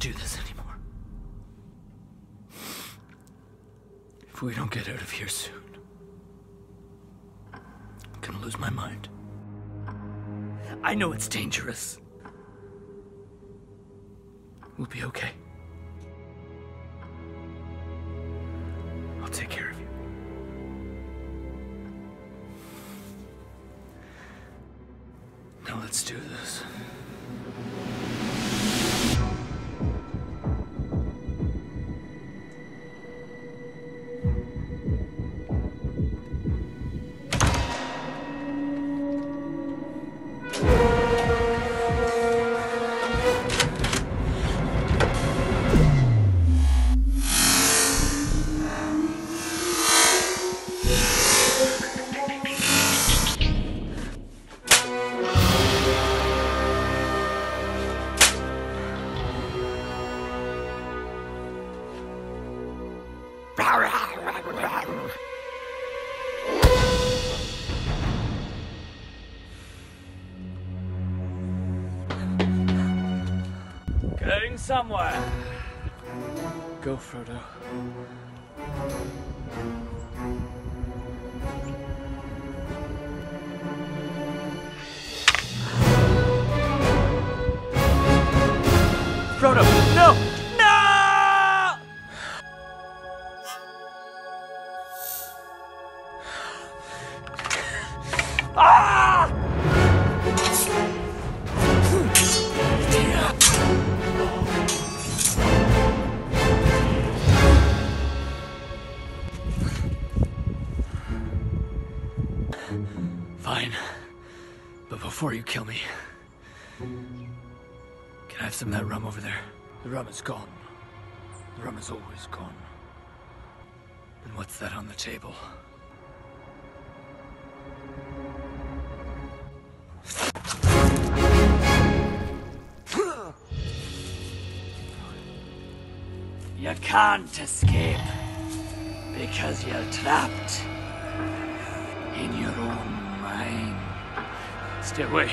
do this anymore. If we don't get out of here soon, I'm gonna lose my mind. I know it's dangerous. We'll be okay. I'll take care of you. Now let's do this. Getting somewhere. Go, Frodo. Frodo, Ah! Fine. But before you kill me, can I have some of that rum over there? The rum is gone. The rum is always gone. And what's that on the table? You can't escape because you're trapped in your own mind. Stay away.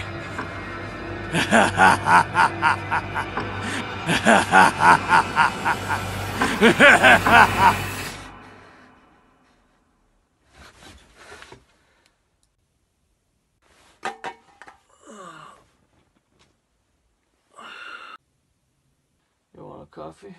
You want a coffee?